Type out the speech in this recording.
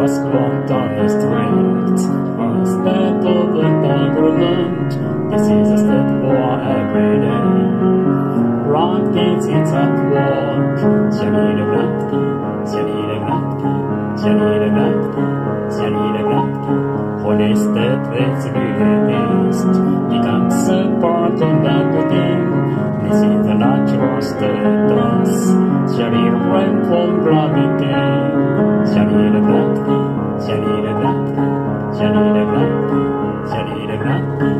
was spontaneous dreams Instead of a wonderland This is a step for every day Rock these kids at work Janine Blatka, Janine Blatka, Janine Blatka, Janine Blatka Hon är stödvis realistisk Becomes a part of melody This is the natural status Sharing rain from gravity Janina Gratki, Janina Gratki, Janina Gratki, Janina Gratki.